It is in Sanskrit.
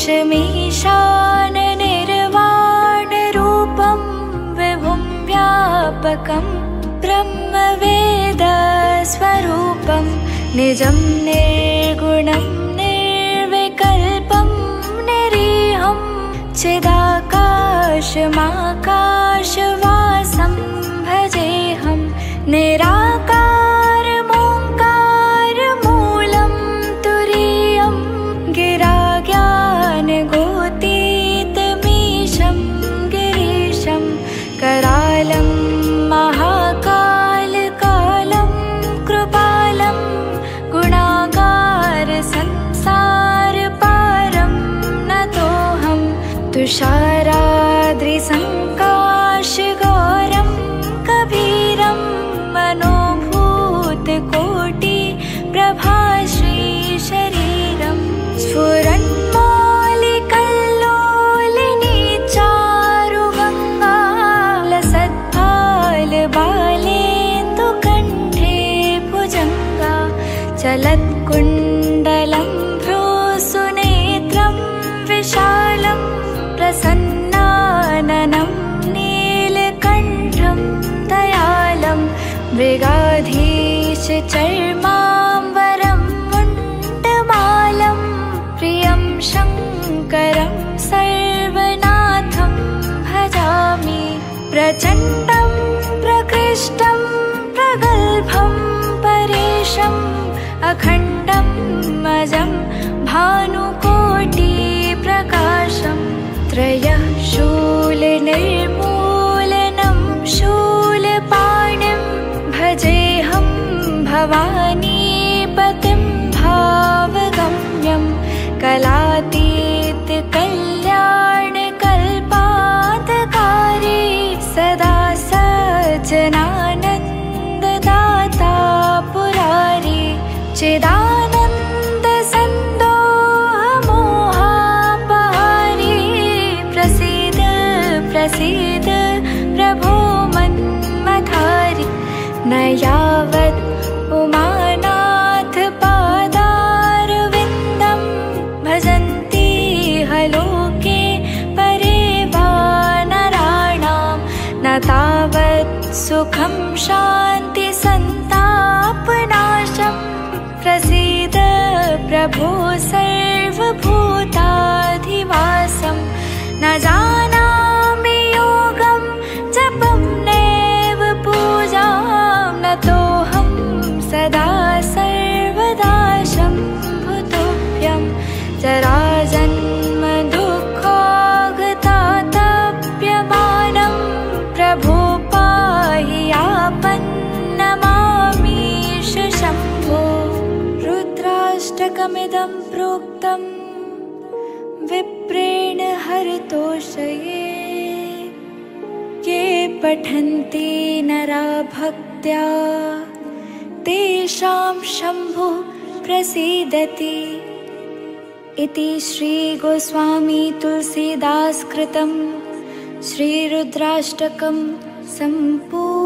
शमीशाननिर्वाणरूपं विभुं व्यापकं ब्रह्मवेदस्वरूपं निजं निर्गुणं निर्विकल्पं निरीहं चिदाकाशमाकाशवासं भजेऽहं निरा तुषाराद्रिसङ्काशगौरं कबीरं मनोभूतकोटिप्रभाश्रीशरीरं स्फुरन्मालिकल्लोलिनी चारुगङ्गालसत्फालबालेन्दुकण्ठे भुजङ्गा चलत्कुण्डलं मृगाधीशचर्माम्बरं मुण्डमालं प्रियं शङ्करं सर्वनाथं भजामि। प्रचण्डं प्रकृष्टं प्रगल्भं परेशम् अखण्डं मजं भानुकोटिप्रकाशं त्रयः कलातीतकल्याणकल्पातकारे सदा सजनानन्ददाता पुरारी चिदानन्दसन्दोहमोहापहारी प्रसीद प्रसीद प्रभो मन्मथारि। न तावत् सुखं शान्तिसन्तापनाशं प्रसीद प्रभो रुद्राष्टकमिदं प्रोक्तं विप्रेण हरतोषये। ये पठन्ति नरा भक्त्या तेषां शम्भुः प्रसीदति। इति श्रीगोस्वामी तुलसीदासकृतं श्रीरुद्राष्टकं सम्पू